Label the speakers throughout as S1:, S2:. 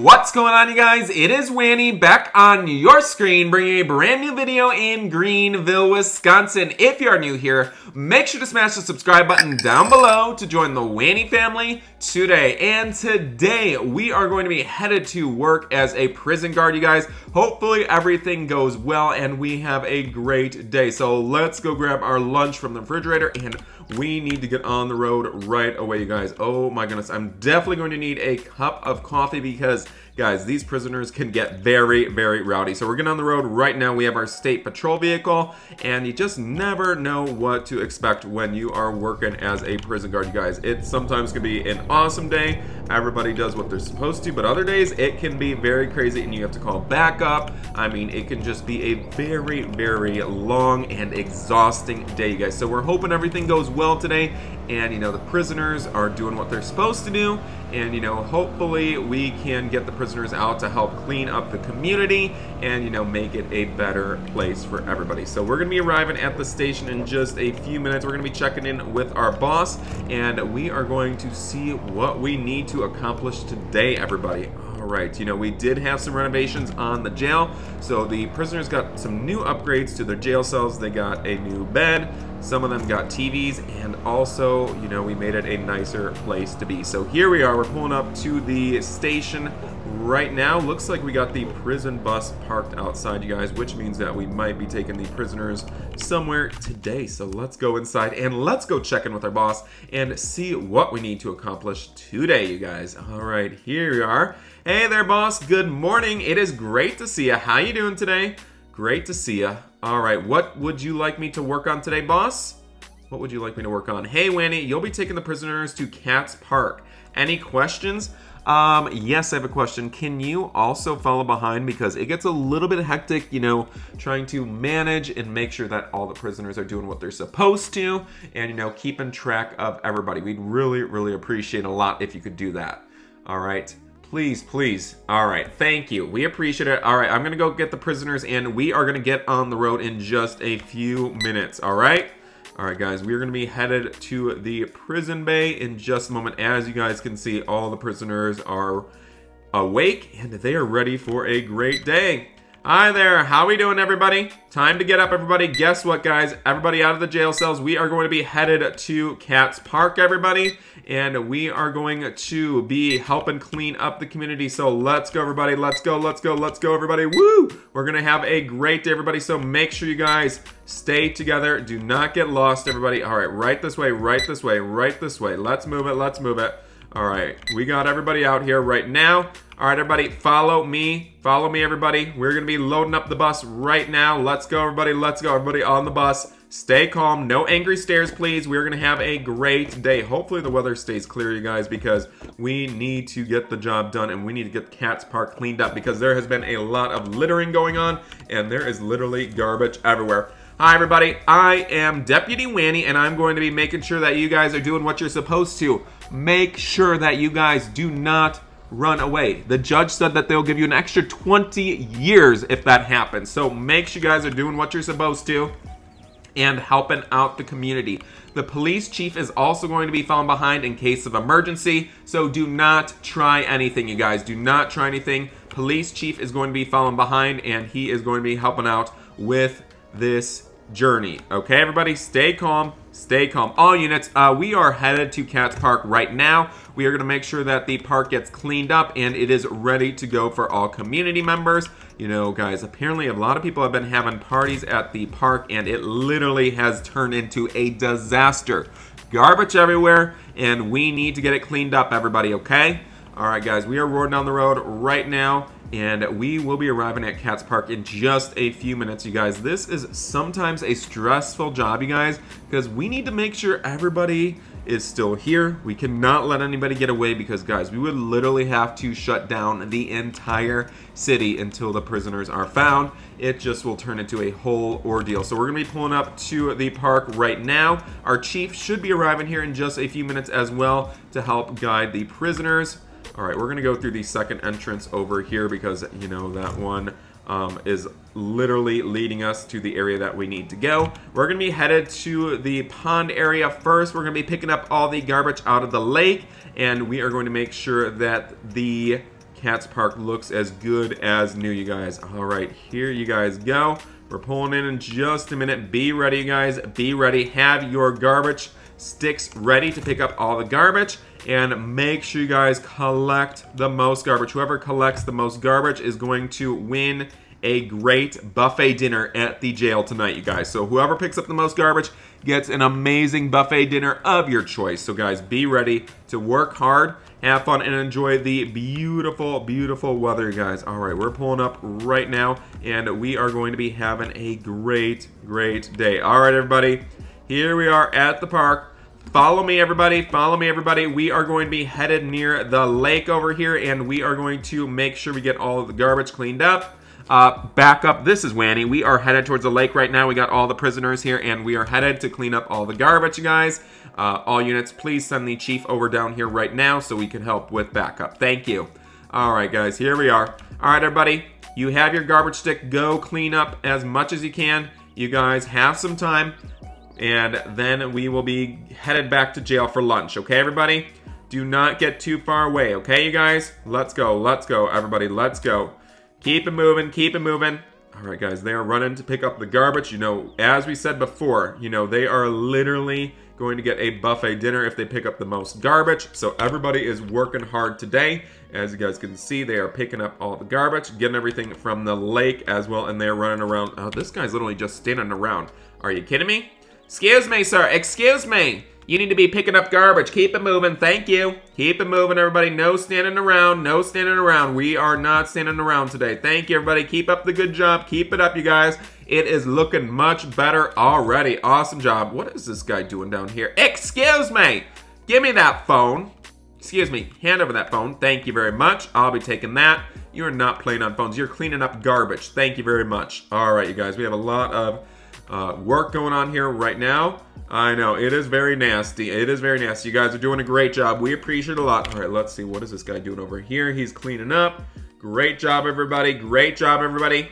S1: What's going on you guys? It is Wanny back on your screen bringing a brand new video in Greenville, Wisconsin. If you are new here, make sure to smash the subscribe button down below to join the Wanny family today. And today we are going to be headed to work as a prison guard, you guys. Hopefully everything goes well and we have a great day. So let's go grab our lunch from the refrigerator and we need to get on the road right away, you guys. Oh my goodness, I'm definitely going to need a cup of coffee because Guys, these prisoners can get very, very rowdy. So we're getting on the road right now. We have our state patrol vehicle, and you just never know what to expect when you are working as a prison guard, you guys. It sometimes can be an awesome day. Everybody does what they're supposed to, but other days it can be very crazy and you have to call backup. I mean, it can just be a very, very long and exhausting day, you guys. So we're hoping everything goes well today and, you know, the prisoners are doing what they're supposed to do and you know hopefully we can get the prisoners out to help clean up the community and you know make it a better place for everybody so we're gonna be arriving at the station in just a few minutes we're gonna be checking in with our boss and we are going to see what we need to accomplish today everybody all right, you know, we did have some renovations on the jail. So the prisoners got some new upgrades to their jail cells. They got a new bed. Some of them got TVs. And also, you know, we made it a nicer place to be. So here we are. We're pulling up to the station right now. Looks like we got the prison bus parked outside, you guys, which means that we might be taking the prisoners somewhere today. So let's go inside and let's go check in with our boss and see what we need to accomplish today, you guys. All right, here we are. Hey there, boss. Good morning. It is great to see you. How you doing today? Great to see you. All right, what would you like me to work on today, boss? What would you like me to work on? Hey, Wanny, you'll be taking the prisoners to Cats Park. Any questions? Um, yes, I have a question. Can you also follow behind because it gets a little bit hectic, you know, trying to manage and make sure that all the prisoners are doing what they're supposed to and, you know, keeping track of everybody. We'd really, really appreciate a lot if you could do that. All right. Please, please. All right, thank you. We appreciate it. All right, I'm gonna go get the prisoners and we are gonna get on the road in just a few minutes, all right? All right, guys, we're gonna be headed to the prison bay in just a moment. As you guys can see, all the prisoners are awake and they are ready for a great day. Hi there, how we doing everybody? Time to get up everybody. Guess what guys? Everybody out of the jail cells. We are going to be headed to Cats Park everybody. And we are going to be helping clean up the community. So let's go everybody. Let's go, let's go, let's go everybody. Woo! We're to have a great day everybody. So make sure you guys stay together. Do not get lost everybody. All right, right this way, right this way, right this way. Let's move it, let's move it. All right, we got everybody out here right now. All right, everybody, follow me. Follow me, everybody. We're going to be loading up the bus right now. Let's go, everybody. Let's go, everybody, on the bus. Stay calm. No angry stares, please. We're going to have a great day. Hopefully the weather stays clear, you guys, because we need to get the job done and we need to get Cats Park cleaned up because there has been a lot of littering going on and there is literally garbage everywhere. Hi, everybody. I am Deputy Wanny, and I'm going to be making sure that you guys are doing what you're supposed to. Make sure that you guys do not run away. The judge said that they'll give you an extra 20 years if that happens. So make sure you guys are doing what you're supposed to and helping out the community. The police chief is also going to be falling behind in case of emergency, so do not try anything, you guys. Do not try anything. Police chief is going to be falling behind, and he is going to be helping out with this journey. Okay, everybody, stay calm, stay calm. All units, uh, we are headed to Cats Park right now. We are going to make sure that the park gets cleaned up and it is ready to go for all community members. You know, guys, apparently a lot of people have been having parties at the park and it literally has turned into a disaster. Garbage everywhere and we need to get it cleaned up, everybody, okay? All right, guys, we are roaring down the road right now and we will be arriving at Cats Park in just a few minutes, you guys. This is sometimes a stressful job, you guys, because we need to make sure everybody is still here. We cannot let anybody get away because, guys, we would literally have to shut down the entire city until the prisoners are found. It just will turn into a whole ordeal. So we're going to be pulling up to the park right now. Our chief should be arriving here in just a few minutes as well to help guide the prisoners. All right, we're gonna go through the second entrance over here because, you know, that one um, is literally leading us to the area that we need to go. We're gonna be headed to the pond area first. We're gonna be picking up all the garbage out of the lake and we are going to make sure that the Cats Park looks as good as new, you guys. All right, here you guys go. We're pulling in in just a minute. Be ready, you guys. Be ready. Have your garbage sticks ready to pick up all the garbage. And make sure you guys collect the most garbage. Whoever collects the most garbage is going to win a great buffet dinner at the jail tonight, you guys. So whoever picks up the most garbage gets an amazing buffet dinner of your choice. So guys, be ready to work hard, have fun, and enjoy the beautiful, beautiful weather, guys. All right, we're pulling up right now, and we are going to be having a great, great day. All right, everybody, here we are at the park. Follow me, everybody. Follow me, everybody. We are going to be headed near the lake over here, and we are going to make sure we get all of the garbage cleaned up. Uh, back up. This is Wanny. We are headed towards the lake right now. We got all the prisoners here, and we are headed to clean up all the garbage, you guys. Uh, all units, please send the chief over down here right now so we can help with backup. Thank you. All right, guys, here we are. All right, everybody, you have your garbage stick. Go clean up as much as you can. You guys have some time, and then we will be headed back to jail for lunch. Okay, everybody? Do not get too far away, okay, you guys? Let's go, let's go, everybody, let's go. Keep it moving, keep it moving. All right, guys, they are running to pick up the garbage. You know, as we said before, you know, they are literally going to get a buffet dinner if they pick up the most garbage. So everybody is working hard today. As you guys can see, they are picking up all the garbage, getting everything from the lake as well, and they're running around. Oh, this guy's literally just standing around. Are you kidding me? Excuse me, sir. Excuse me. You need to be picking up garbage. Keep it moving. Thank you. Keep it moving, everybody. No standing around. No standing around. We are not standing around today. Thank you, everybody. Keep up the good job. Keep it up, you guys. It is looking much better already. Awesome job. What is this guy doing down here? Excuse me. Give me that phone. Excuse me. Hand over that phone. Thank you very much. I'll be taking that. You are not playing on phones. You're cleaning up garbage. Thank you very much. All right, you guys. We have a lot of uh, work going on here right now. I know, it is very nasty. It is very nasty. You guys are doing a great job. We appreciate a lot. All right, let's see. What is this guy doing over here? He's cleaning up. Great job, everybody. Great job, everybody.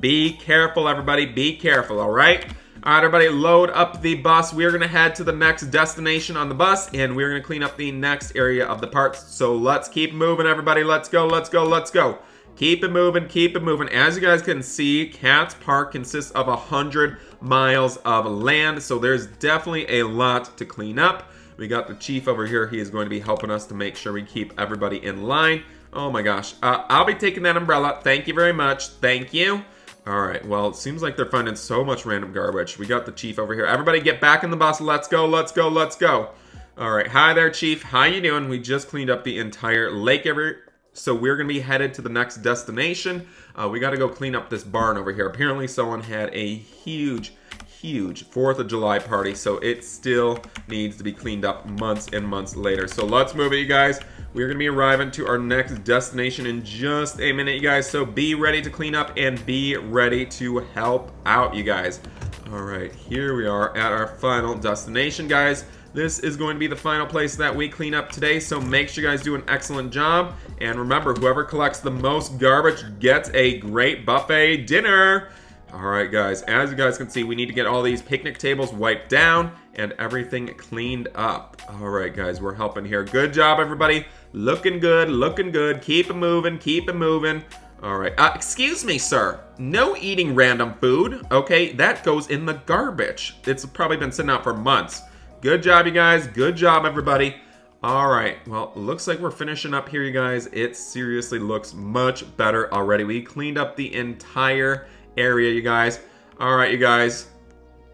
S1: Be careful, everybody. Be careful, all right? All right, everybody, load up the bus. We're going to head to the next destination on the bus, and we're going to clean up the next area of the parts. So let's keep moving, everybody. Let's go, let's go, let's go. Keep it moving, keep it moving. As you guys can see, Cats Park consists of 100 miles of land, so there's definitely a lot to clean up. We got the chief over here. He is going to be helping us to make sure we keep everybody in line. Oh my gosh. Uh, I'll be taking that umbrella. Thank you very much. Thank you. All right, well, it seems like they're finding so much random garbage. We got the chief over here. Everybody get back in the bus. Let's go, let's go, let's go. All right, hi there, chief. How you doing? We just cleaned up the entire lake area so we're going to be headed to the next destination. Uh, we got to go clean up this barn over here. Apparently someone had a huge, huge 4th of July party, so it still needs to be cleaned up months and months later. So let's move it, you guys. We're going to be arriving to our next destination in just a minute, you guys. So be ready to clean up and be ready to help out, you guys. All right, here we are at our final destination, guys. This is going to be the final place that we clean up today, so make sure you guys do an excellent job. And remember, whoever collects the most garbage gets a great buffet dinner. All right, guys, as you guys can see, we need to get all these picnic tables wiped down and everything cleaned up. All right, guys, we're helping here. Good job, everybody. Looking good, looking good. Keep it moving, keep it moving. All right, uh, excuse me, sir. No eating random food, okay? That goes in the garbage. It's probably been sitting out for months. Good job, you guys. Good job, everybody. All right, well, looks like we're finishing up here, you guys. It seriously looks much better already. We cleaned up the entire area, you guys. All right, you guys.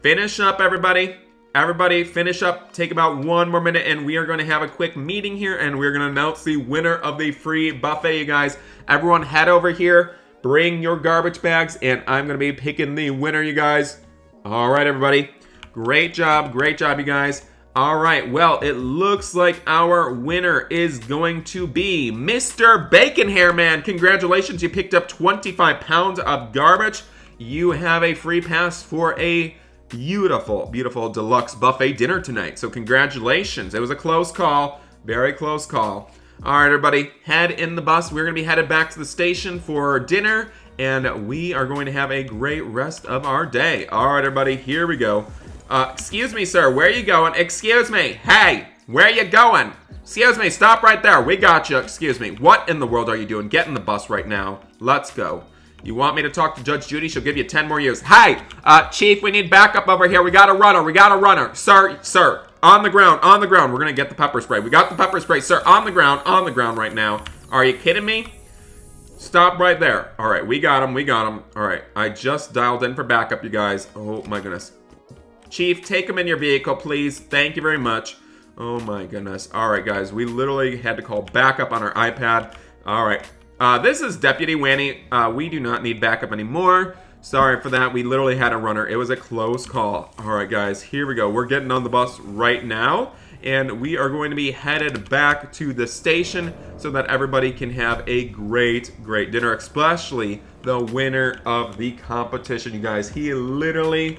S1: Finish up, everybody. Everybody, finish up. Take about one more minute, and we are going to have a quick meeting here, and we're going to announce the winner of the free buffet, you guys. Everyone head over here. Bring your garbage bags, and I'm going to be picking the winner, you guys. All right, everybody. Great job, great job, you guys. All right, well, it looks like our winner is going to be Mr. Bacon Hair Man. Congratulations, you picked up 25 pounds of garbage. You have a free pass for a beautiful, beautiful deluxe buffet dinner tonight. So congratulations. It was a close call, very close call. All right, everybody, head in the bus. We're going to be headed back to the station for dinner, and we are going to have a great rest of our day. All right, everybody, here we go. Uh, excuse me, sir. Where are you going? Excuse me. Hey, where are you going? Excuse me, stop right there. We got you. Excuse me. What in the world are you doing? Get in the bus right now. Let's go. You want me to talk to Judge Judy? She'll give you 10 more years. Hey, uh, Chief, we need backup over here. We got a runner. We got a runner. Sir, sir, on the ground, on the ground. We're going to get the pepper spray. We got the pepper spray. Sir, on the ground, on the ground right now. Are you kidding me? Stop right there. All right, we got him. We got him. All right, I just dialed in for backup, you guys. Oh, my goodness. Chief, take him in your vehicle, please. Thank you very much. Oh, my goodness. All right, guys. We literally had to call backup on our iPad. All right. Uh, this is Deputy Wanny. Uh, we do not need backup anymore. Sorry for that. We literally had a runner. It was a close call. All right, guys. Here we go. We're getting on the bus right now and we are going to be headed back to the station so that everybody can have a great, great dinner, especially the winner of the competition, you guys. He literally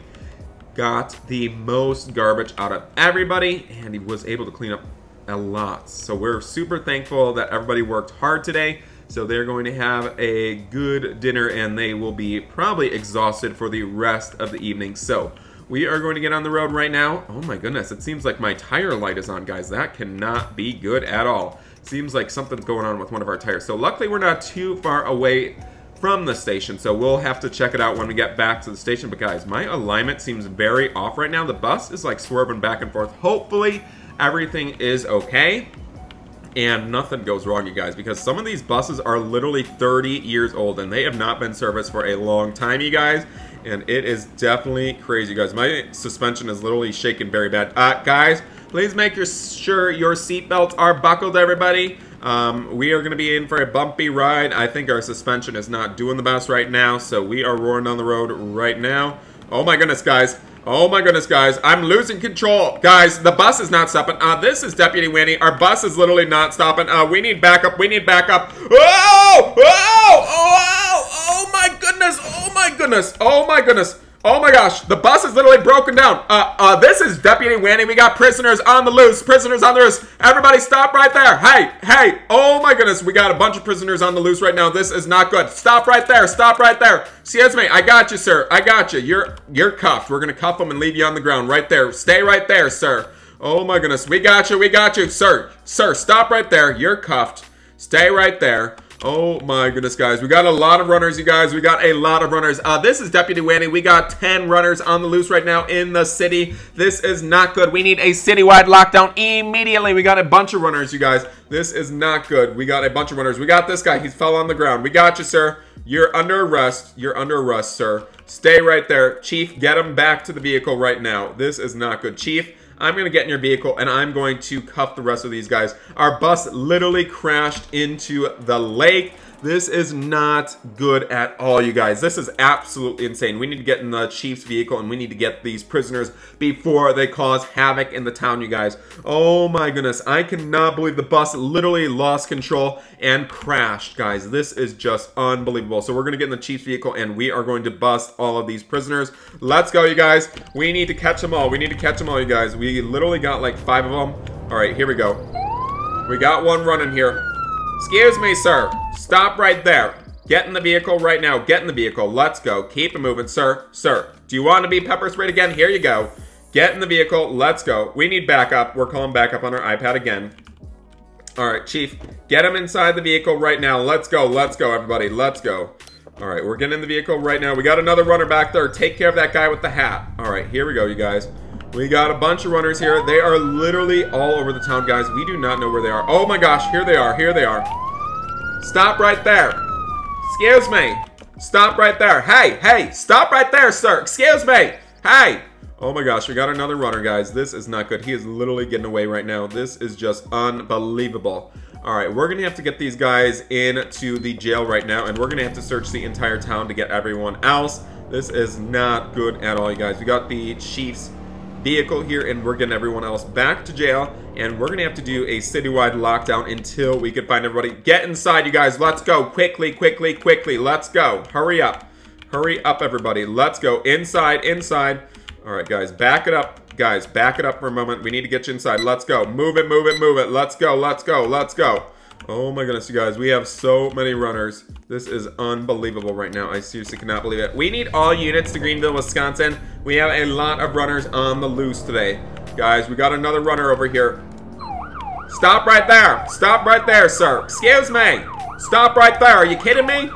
S1: got the most garbage out of everybody, and he was able to clean up a lot. So we're super thankful that everybody worked hard today. So they're going to have a good dinner and they will be probably exhausted for the rest of the evening. So we are going to get on the road right now. Oh my goodness, it seems like my tire light is on, guys. That cannot be good at all. Seems like something's going on with one of our tires. So luckily we're not too far away from the station, so we'll have to check it out when we get back to the station. But guys, my alignment seems very off right now. The bus is like swerving back and forth. Hopefully everything is okay and nothing goes wrong, you guys, because some of these buses are literally 30 years old and they have not been serviced for a long time, you guys and it is definitely crazy, guys. My suspension is literally shaking very bad. Uh, guys, please make your, sure your seatbelts are buckled, everybody. Um, we are going to be in for a bumpy ride. I think our suspension is not doing the best right now, so we are roaring down the road right now. Oh my goodness, guys. Oh my goodness, guys. I'm losing control. Guys, the bus is not stopping. Uh, this is Deputy Wanny. Our bus is literally not stopping. Uh, we need backup. We need backup. Oh! Oh! Oh! Oh my goodness. Oh my goodness. Oh my goodness. Oh my gosh, the bus is literally broken down. Uh, uh, this is Deputy Wanny. We got prisoners on the loose. Prisoners on the loose. Everybody stop right there. Hey, hey. Oh my goodness, we got a bunch of prisoners on the loose right now. This is not good. Stop right there. Stop right there. Excuse me. I got you, sir. I got you. You're, you're cuffed. We're going to cuff them and leave you on the ground right there. Stay right there, sir. Oh my goodness. We got you. We got you. Sir, sir, stop right there. You're cuffed. Stay right there. Oh my goodness, guys. We got a lot of runners, you guys. We got a lot of runners. Uh, this is Deputy Wanny. We got 10 runners on the loose right now in the city. This is not good. We need a citywide lockdown immediately. We got a bunch of runners, you guys. This is not good. We got a bunch of runners. We got this guy. He fell on the ground. We got you, sir. You're under arrest. You're under arrest, sir. Stay right there. Chief, get him back to the vehicle right now. This is not good. Chief, I'm going to get in your vehicle and I'm going to cuff the rest of these guys. Our bus literally crashed into the lake. This is not good at all, you guys. This is absolutely insane. We need to get in the Chief's vehicle and we need to get these prisoners before they cause havoc in the town, you guys. Oh my goodness. I cannot believe the bus literally lost control and crashed, guys. This is just unbelievable. So we're going to get in the Chief's vehicle and we are going to bust all of these prisoners. Let's go, you guys. We need to catch them all. We need to catch them all, you guys. We literally got like five of them. All right, here we go. We got one running here. Excuse me, sir. Stop right there. Get in the vehicle right now. Get in the vehicle. Let's go. Keep it moving, sir. Sir, do you want to be pepper sprayed again? Here you go. Get in the vehicle. Let's go. We need backup. We're calling backup on our iPad again. All right, Chief. Get him inside the vehicle right now. Let's go. Let's go, everybody. Let's go. All right, we're getting in the vehicle right now. We got another runner back there. Take care of that guy with the hat. All right, here we go, you guys. We got a bunch of runners here. They are literally all over the town, guys. We do not know where they are. Oh my gosh, here they are. Here they are. Stop right there. Excuse me. Stop right there. Hey, hey, stop right there, sir. Excuse me. Hey. Oh my gosh, we got another runner, guys. This is not good. He is literally getting away right now. This is just unbelievable. All right, we're to have to get these guys into the jail right now, and we're to have to search the entire town to get everyone else. This is not good at all, you guys. We got the Chiefs vehicle here, and we're getting everyone else back to jail. And we're to have to do a citywide lockdown until we can find everybody. Get inside, you guys. Let's go. Quickly, quickly, quickly. Let's go. Hurry up. Hurry up, everybody. Let's go. Inside, inside. All right, guys. Back it up. Guys, back it up for a moment. We need to get you inside. Let's go. Move it, move it, move it. Let's go, let's go, let's go. Oh my goodness, you guys. We have so many runners. This is unbelievable right now. I seriously cannot believe it. We need all units to Greenville, Wisconsin. We have a lot of runners on the loose today. Guys, we got another runner over here. Stop right there. Stop right there, sir. Excuse me. Stop right there. Are you kidding me?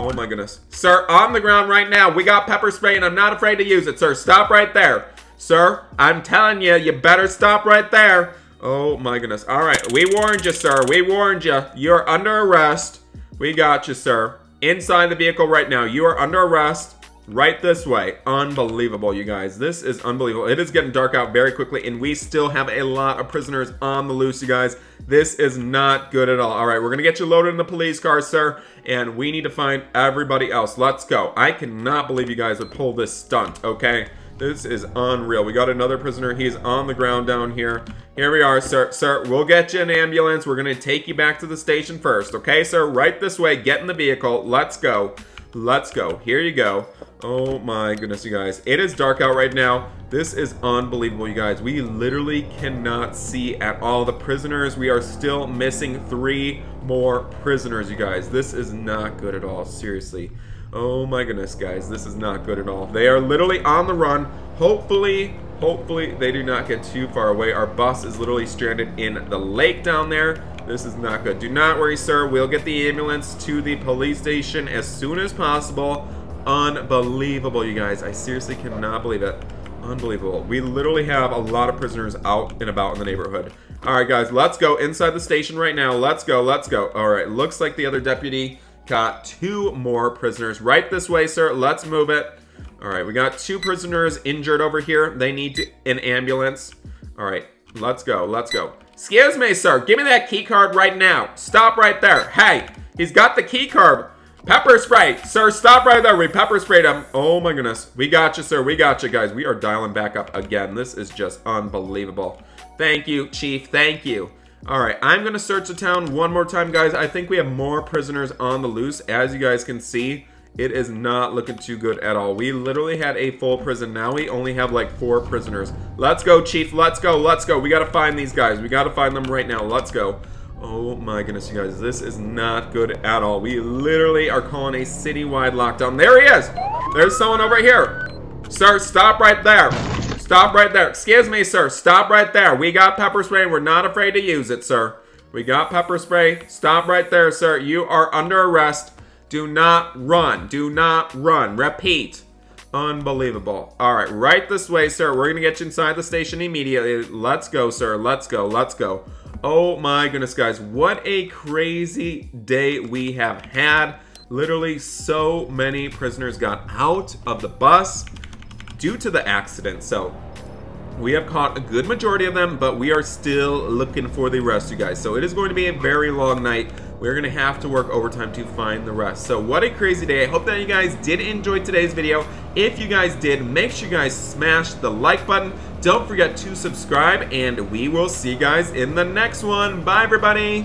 S1: Oh my goodness. Sir, on the ground right now. We got pepper spray and I'm not afraid to use it, sir. Stop right there. Sir, I'm telling you, you better stop right there. Oh my goodness. All right, we warned you, sir. We warned you. You're under arrest. We got you, sir. Inside the vehicle right now. You are under arrest. Right this way. Unbelievable, you guys. This is unbelievable. It is getting dark out very quickly, and we still have a lot of prisoners on the loose, you guys. This is not good at all. All right, we're going to get you loaded in the police car, sir, and we need to find everybody else. Let's go. I cannot believe you guys would pull this stunt, okay? This is unreal. We got another prisoner. He's on the ground down here. Here we are, sir. Sir, we'll get you an ambulance. We're going to take you back to the station first. Okay, sir? Right this way. Get in the vehicle. Let's go. Let's go. Here you go. Oh my goodness, you guys. It is dark out right now. This is unbelievable, you guys. We literally cannot see at all the prisoners. We are still missing three more prisoners, you guys. This is not good at all. Seriously. Oh my goodness, guys. This is not good at all. They are literally on the run. Hopefully, hopefully they do not get too far away. Our bus is literally stranded in the lake down there. This is not good. Do not worry, sir. We'll get the ambulance to the police station as soon as possible. Unbelievable, you guys. I seriously cannot believe it. Unbelievable. We literally have a lot of prisoners out and about in the neighborhood. All right, guys, let's go inside the station right now. Let's go, let's go. All right, looks like the other deputy Got two more prisoners. Right this way, sir. Let's move it. All right, we got two prisoners injured over here. They need to, an ambulance. All right, let's go. Let's go. Excuse me, sir. Give me that key card right now. Stop right there. Hey, he's got the key card. Pepper spray. Sir, stop right there. We pepper sprayed him. Oh my goodness. We got you, sir. We got you, guys. We are dialing back up again. This is just unbelievable. Thank you, Chief. Thank you. All right, I'm to search the town one more time, guys. I think we have more prisoners on the loose. As you guys can see, it is not looking too good at all. We literally had a full prison. Now we only have like four prisoners. Let's go, Chief. Let's go. Let's go. We got to find these guys. We got to find them right now. Let's go. Oh my goodness, you guys. This is not good at all. We literally are calling a citywide lockdown. There he is. There's someone over here. Sir, stop right there. Stop right there. Excuse me, sir. Stop right there. We got pepper spray we're not afraid to use it, sir. We got pepper spray. Stop right there, sir. You are under arrest. Do not run. Do not run. Repeat. Unbelievable. All right, right this way, sir. We're going to get you inside the station immediately. Let's go, sir. Let's go. Let's go. Oh my goodness, guys. What a crazy day we have had. Literally so many prisoners got out of the bus due to the accident. So we have caught a good majority of them, but we are still looking for the rest, you guys. So it is going to be a very long night. We're going to have to work overtime to find the rest. So what a crazy day. I hope that you guys did enjoy today's video. If you guys did, make sure you guys smash the like button. Don't forget to subscribe, and we will see you guys in the next one. Bye, everybody.